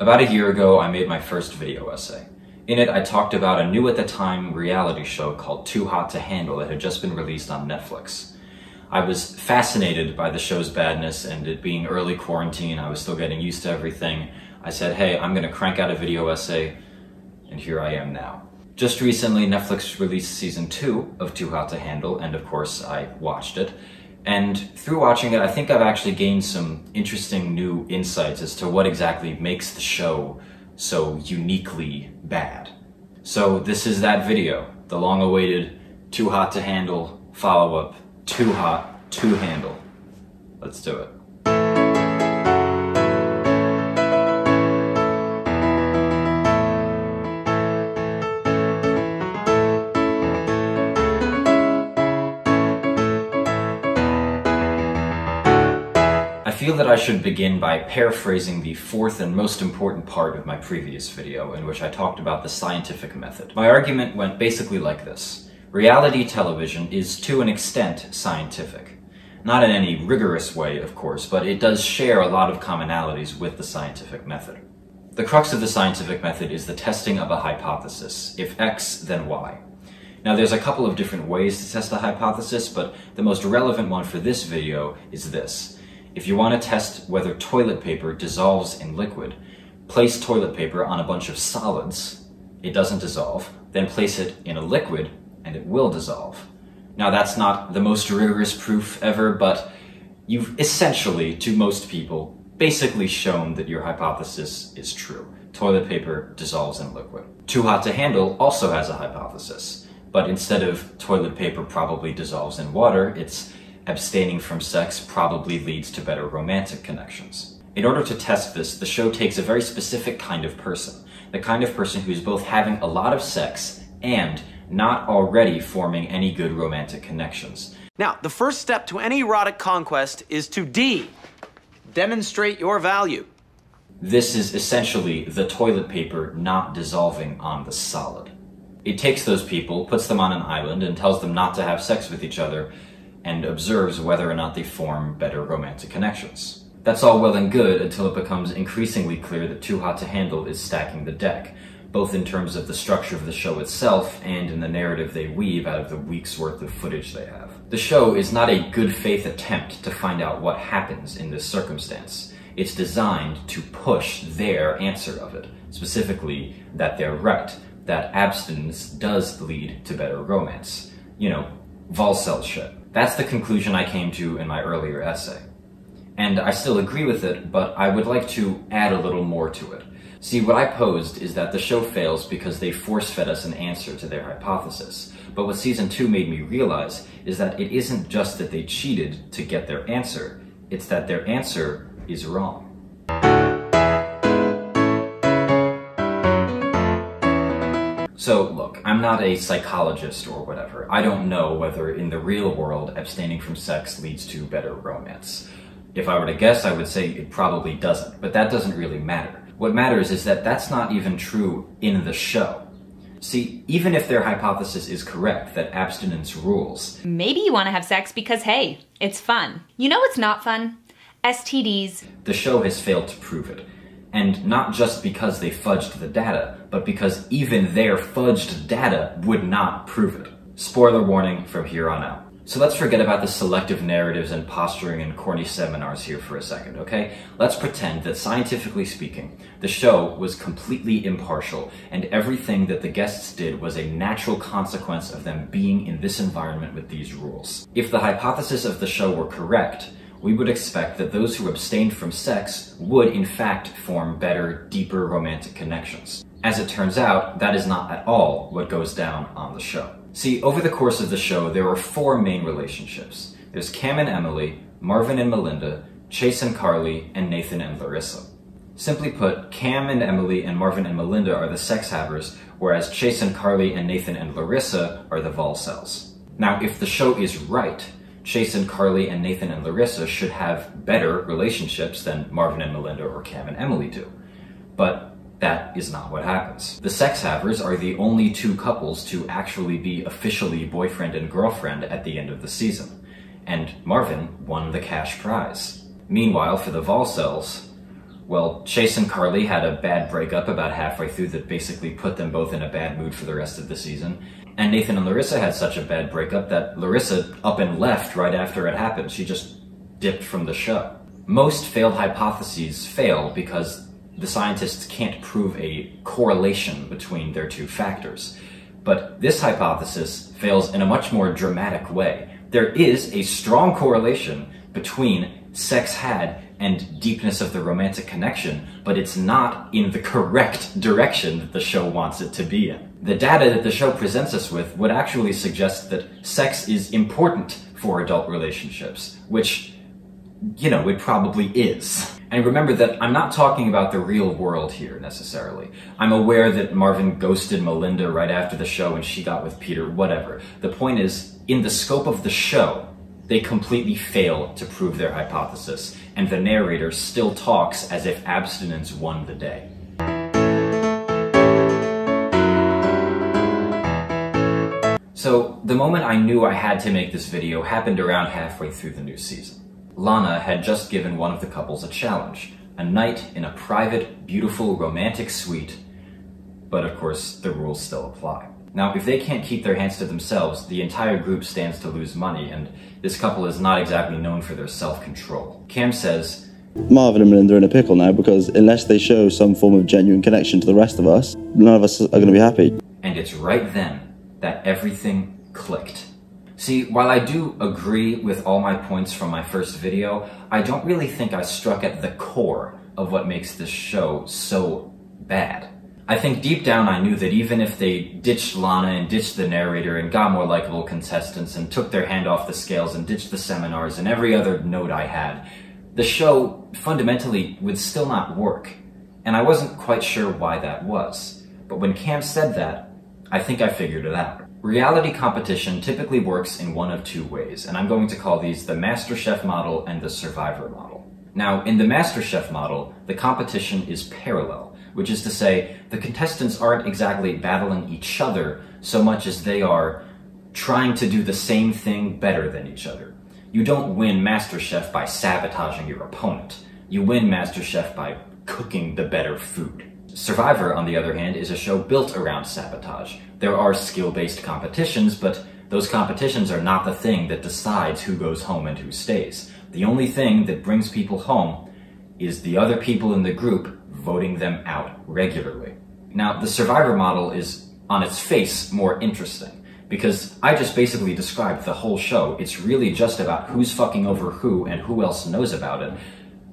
About a year ago, I made my first video essay. In it, I talked about a new at the time reality show called Too Hot to Handle that had just been released on Netflix. I was fascinated by the show's badness and it being early quarantine, I was still getting used to everything. I said, hey, I'm gonna crank out a video essay, and here I am now. Just recently, Netflix released season two of Too Hot to Handle, and of course, I watched it. And through watching it, I think I've actually gained some interesting new insights as to what exactly makes the show so uniquely bad. So this is that video, the long-awaited Too Hot to Handle follow-up, Too Hot to Handle. Let's do it. That I should begin by paraphrasing the fourth and most important part of my previous video, in which I talked about the scientific method. My argument went basically like this. Reality television is, to an extent, scientific. Not in any rigorous way, of course, but it does share a lot of commonalities with the scientific method. The crux of the scientific method is the testing of a hypothesis. If X, then Y. Now there's a couple of different ways to test a hypothesis, but the most relevant one for this video is this. If you want to test whether toilet paper dissolves in liquid, place toilet paper on a bunch of solids, it doesn't dissolve, then place it in a liquid, and it will dissolve. Now that's not the most rigorous proof ever, but you've essentially, to most people, basically shown that your hypothesis is true. Toilet paper dissolves in liquid. Too Hot to Handle also has a hypothesis, but instead of toilet paper probably dissolves in water, it's abstaining from sex probably leads to better romantic connections. In order to test this, the show takes a very specific kind of person. The kind of person who's both having a lot of sex and not already forming any good romantic connections. Now, the first step to any erotic conquest is to D. Demonstrate your value. This is essentially the toilet paper not dissolving on the solid. It takes those people, puts them on an island, and tells them not to have sex with each other and observes whether or not they form better romantic connections. That's all well and good until it becomes increasingly clear that Too Hot to Handle is stacking the deck, both in terms of the structure of the show itself and in the narrative they weave out of the week's worth of footage they have. The show is not a good faith attempt to find out what happens in this circumstance. It's designed to push their answer of it, specifically that they're right, that abstinence does lead to better romance. You know, Volcel shit. That's the conclusion I came to in my earlier essay. And I still agree with it, but I would like to add a little more to it. See, what I posed is that the show fails because they force-fed us an answer to their hypothesis. But what season 2 made me realize is that it isn't just that they cheated to get their answer, it's that their answer is wrong. So, look, I'm not a psychologist or whatever. I don't know whether in the real world abstaining from sex leads to better romance. If I were to guess, I would say it probably doesn't, but that doesn't really matter. What matters is that that's not even true in the show. See, even if their hypothesis is correct that abstinence rules, maybe you want to have sex because, hey, it's fun. You know what's not fun? STDs. The show has failed to prove it. And not just because they fudged the data, but because even their fudged data would not prove it. Spoiler warning from here on out. So let's forget about the selective narratives and posturing and corny seminars here for a second, okay? Let's pretend that scientifically speaking, the show was completely impartial and everything that the guests did was a natural consequence of them being in this environment with these rules. If the hypothesis of the show were correct, we would expect that those who abstained from sex would in fact form better, deeper romantic connections. As it turns out, that is not at all what goes down on the show. See, over the course of the show, there are four main relationships. There's Cam and Emily, Marvin and Melinda, Chase and Carly, and Nathan and Larissa. Simply put, Cam and Emily and Marvin and Melinda are the sex havers, whereas Chase and Carly and Nathan and Larissa are the Volcels. Now, if the show is right, Chase and Carly and Nathan and Larissa should have better relationships than Marvin and Melinda or Cam and Emily do. But that is not what happens. The sex havers are the only two couples to actually be officially boyfriend and girlfriend at the end of the season, and Marvin won the cash prize. Meanwhile, for the Volcels, Well, Chase and Carly had a bad breakup about halfway through that basically put them both in a bad mood for the rest of the season. And Nathan and Larissa had such a bad breakup that Larissa up and left right after it happened. She just dipped from the show. Most failed hypotheses fail because the scientists can't prove a correlation between their two factors. But this hypothesis fails in a much more dramatic way. There is a strong correlation between sex had and deepness of the romantic connection, but it's not in the correct direction that the show wants it to be in. The data that the show presents us with would actually suggest that sex is important for adult relationships, which, you know, it probably is. And remember that I'm not talking about the real world here necessarily. I'm aware that Marvin ghosted Melinda right after the show and she got with Peter, whatever. The point is, in the scope of the show, they completely fail to prove their hypothesis, and the narrator still talks as if abstinence won the day. So, the moment I knew I had to make this video happened around halfway through the new season. Lana had just given one of the couples a challenge, a night in a private, beautiful, romantic suite, but of course, the rules still apply. Now, if they can't keep their hands to themselves, the entire group stands to lose money, and this couple is not exactly known for their self-control. Cam says, Marvin and Melinda are in a pickle now because unless they show some form of genuine connection to the rest of us, none of us are going to be happy. And it's right then that everything clicked. See, while I do agree with all my points from my first video, I don't really think I struck at the core of what makes this show so bad. I think deep down I knew that even if they ditched Lana and ditched the narrator and got more likable contestants and took their hand off the scales and ditched the seminars and every other note I had, the show fundamentally would still not work. And I wasn't quite sure why that was. But when Cam said that, I think I figured it out. Reality competition typically works in one of two ways, and I'm going to call these the MasterChef model and the Survivor model. Now, in the MasterChef model, the competition is parallel, which is to say, the contestants aren't exactly battling each other so much as they are trying to do the same thing better than each other. You don't win MasterChef by sabotaging your opponent. You win MasterChef by cooking the better food. Survivor, on the other hand, is a show built around sabotage. There are skill-based competitions, but those competitions are not the thing that decides who goes home and who stays. The only thing that brings people home is the other people in the group voting them out regularly. Now, the Survivor model is, on its face, more interesting, because I just basically described the whole show. It's really just about who's fucking over who and who else knows about it,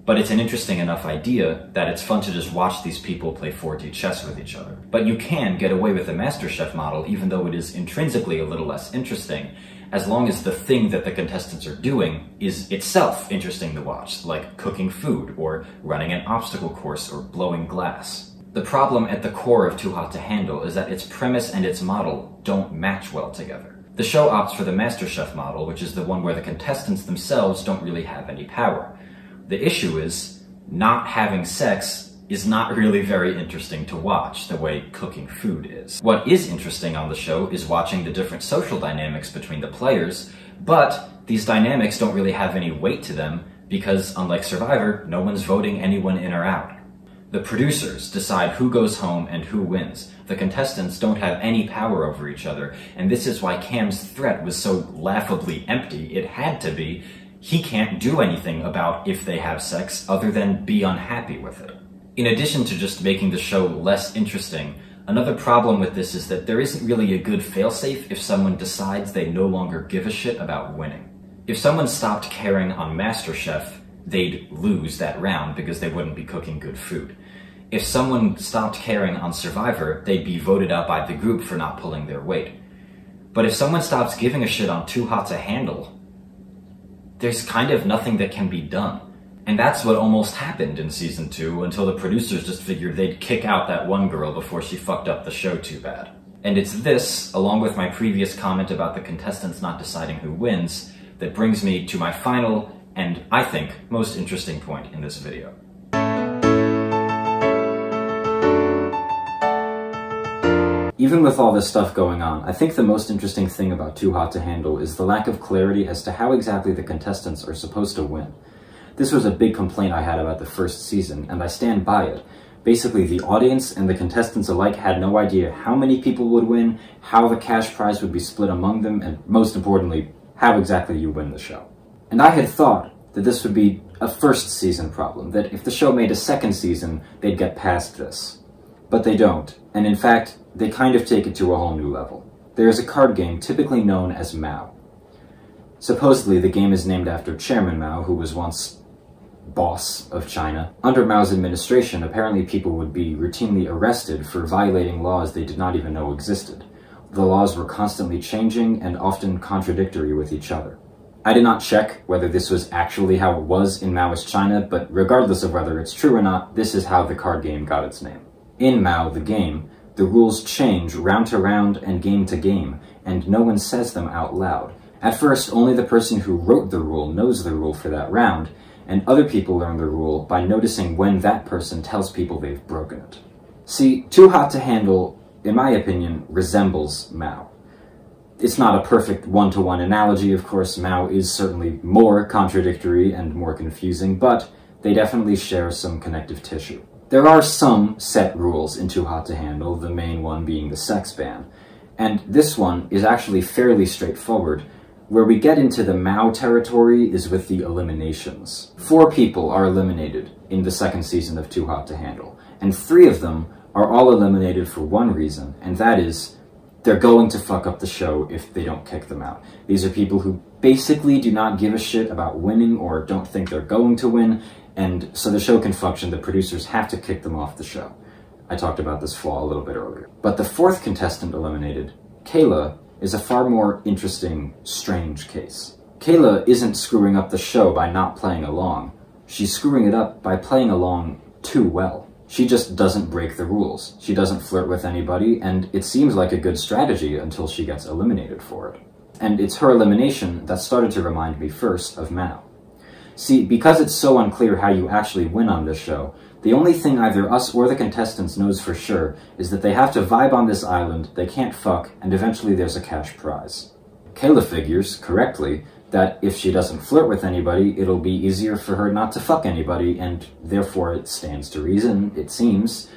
but it's an interesting enough idea that it's fun to just watch these people play 4D chess with each other. But you can get away with the MasterChef model even though it is intrinsically a little less interesting, as long as the thing that the contestants are doing is itself interesting to watch, like cooking food, or running an obstacle course, or blowing glass. The problem at the core of Too Hot to Handle is that its premise and its model don't match well together. The show opts for the MasterChef model, which is the one where the contestants themselves don't really have any power. The issue is not having sex is not really very interesting to watch the way cooking food is. What is interesting on the show is watching the different social dynamics between the players, but these dynamics don't really have any weight to them because unlike Survivor, no one's voting anyone in or out. The producers decide who goes home and who wins. The contestants don't have any power over each other, and this is why Cam's threat was so laughably empty. It had to be he can't do anything about if they have sex other than be unhappy with it. In addition to just making the show less interesting, another problem with this is that there isn't really a good failsafe if someone decides they no longer give a shit about winning. If someone stopped caring on MasterChef, they'd lose that round because they wouldn't be cooking good food. If someone stopped caring on Survivor, they'd be voted out by the group for not pulling their weight. But if someone stops giving a shit on Too Hot to Handle, there's kind of nothing that can be done. And that's what almost happened in season two until the producers just figured they'd kick out that one girl before she fucked up the show too bad. And it's this, along with my previous comment about the contestants not deciding who wins, that brings me to my final and, I think, most interesting point in this video. Even with all this stuff going on, I think the most interesting thing about Too Hot to Handle is the lack of clarity as to how exactly the contestants are supposed to win. This was a big complaint I had about the first season, and I stand by it. Basically, the audience and the contestants alike had no idea how many people would win, how the cash prize would be split among them, and most importantly, how exactly you win the show. And I had thought that this would be a first season problem, that if the show made a second season, they'd get past this. But they don't, and in fact, they kind of take it to a whole new level. There is a card game typically known as Mao. Supposedly, the game is named after Chairman Mao, who was once boss of China. Under Mao's administration, apparently people would be routinely arrested for violating laws they did not even know existed. The laws were constantly changing and often contradictory with each other. I did not check whether this was actually how it was in Maoist China, but regardless of whether it's true or not, this is how the card game got its name. In Mao, the game, the rules change round to round and game to game, and no one says them out loud. At first, only the person who wrote the rule knows the rule for that round, and other people learn the rule by noticing when that person tells people they've broken it. See, Too Hot to Handle, in my opinion, resembles Mao. It's not a perfect one-to-one analogy, of course, Mao is certainly more contradictory and more confusing, but they definitely share some connective tissue. There are some set rules in Too Hot to Handle, the main one being the sex ban, and this one is actually fairly straightforward, where we get into the Mao territory is with the eliminations. Four people are eliminated in the second season of Too Hot to Handle, and three of them are all eliminated for one reason, and that is they're going to fuck up the show if they don't kick them out. These are people who basically do not give a shit about winning or don't think they're going to win, and so the show can function, the producers have to kick them off the show. I talked about this flaw a little bit earlier. But the fourth contestant eliminated, Kayla, is a far more interesting, strange case. Kayla isn't screwing up the show by not playing along. She's screwing it up by playing along too well. She just doesn't break the rules. She doesn't flirt with anybody, and it seems like a good strategy until she gets eliminated for it. And it's her elimination that started to remind me first of Mao. See, because it's so unclear how you actually win on this show, the only thing either us or the contestants knows for sure is that they have to vibe on this island, they can't fuck, and eventually there's a cash prize. Kayla figures, correctly, that if she doesn't flirt with anybody, it'll be easier for her not to fuck anybody, and therefore it stands to reason, it seems,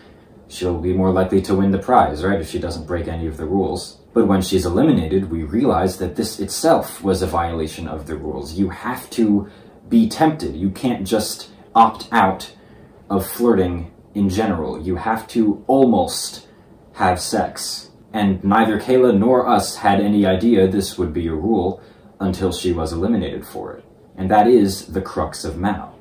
she'll be more likely to win the prize, right, if she doesn't break any of the rules. But when she's eliminated, we realize that this itself was a violation of the rules. You have to be tempted. You can't just opt out of flirting in general. You have to almost have sex. And neither Kayla nor us had any idea this would be a rule until she was eliminated for it. And that is the crux of Mao.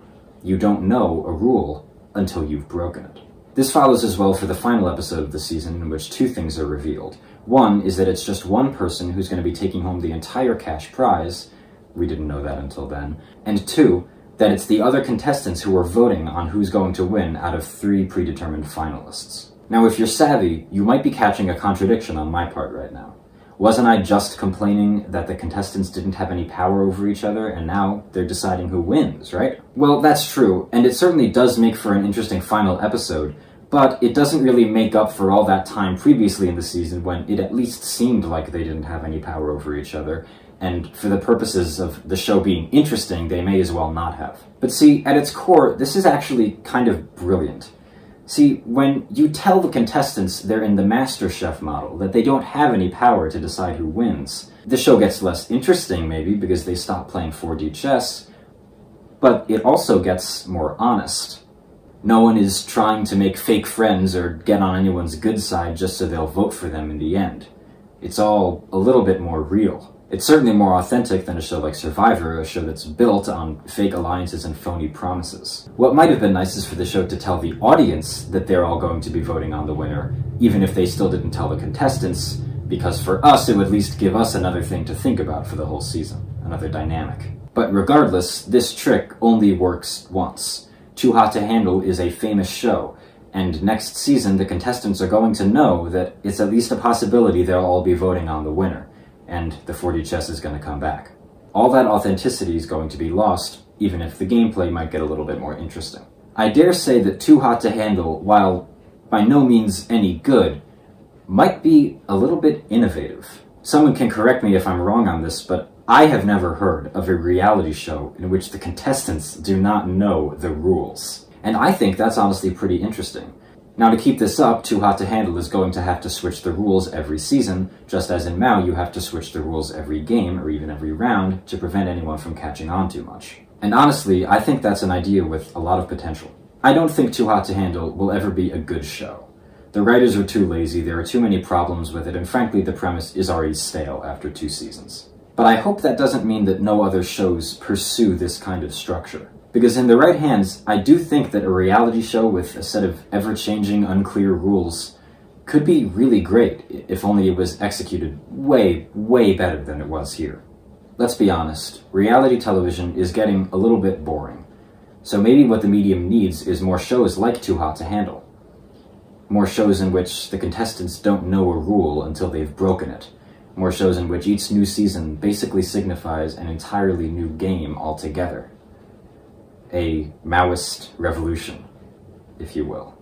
You don't know a rule until you've broken it. This follows as well for the final episode of the season in which two things are revealed. One is that it's just one person who's going to be taking home the entire cash prize, we didn't know that until then. And two, that it's the other contestants who are voting on who's going to win out of three predetermined finalists. Now, if you're savvy, you might be catching a contradiction on my part right now. Wasn't I just complaining that the contestants didn't have any power over each other, and now they're deciding who wins, right? Well, that's true, and it certainly does make for an interesting final episode, but it doesn't really make up for all that time previously in the season when it at least seemed like they didn't have any power over each other, and for the purposes of the show being interesting, they may as well not have. But see, at its core, this is actually kind of brilliant. See, when you tell the contestants they're in the MasterChef model, that they don't have any power to decide who wins, the show gets less interesting, maybe, because they stop playing 4D chess, but it also gets more honest. No one is trying to make fake friends or get on anyone's good side just so they'll vote for them in the end. It's all a little bit more real. It's certainly more authentic than a show like Survivor, a show that's built on fake alliances and phony promises. What might have been nice is for the show to tell the audience that they're all going to be voting on the winner, even if they still didn't tell the contestants, because for us it would at least give us another thing to think about for the whole season, another dynamic. But regardless, this trick only works once. Too Hot to Handle is a famous show, and next season the contestants are going to know that it's at least a possibility they'll all be voting on the winner and the 4D chess is going to come back. All that authenticity is going to be lost, even if the gameplay might get a little bit more interesting. I dare say that Too Hot to Handle, while by no means any good, might be a little bit innovative. Someone can correct me if I'm wrong on this, but I have never heard of a reality show in which the contestants do not know the rules. And I think that's honestly pretty interesting. Now, to keep this up, Too Hot to Handle is going to have to switch the rules every season, just as in Mao you have to switch the rules every game, or even every round, to prevent anyone from catching on too much. And honestly, I think that's an idea with a lot of potential. I don't think Too Hot to Handle will ever be a good show. The writers are too lazy, there are too many problems with it, and frankly, the premise is already stale after two seasons. But I hope that doesn't mean that no other shows pursue this kind of structure. Because in the right hands, I do think that a reality show with a set of ever-changing, unclear rules could be really great, if only it was executed way, way better than it was here. Let's be honest, reality television is getting a little bit boring. So maybe what the medium needs is more shows like Too Hot to Handle. More shows in which the contestants don't know a rule until they've broken it more shows in which each new season basically signifies an entirely new game altogether. A Maoist revolution, if you will.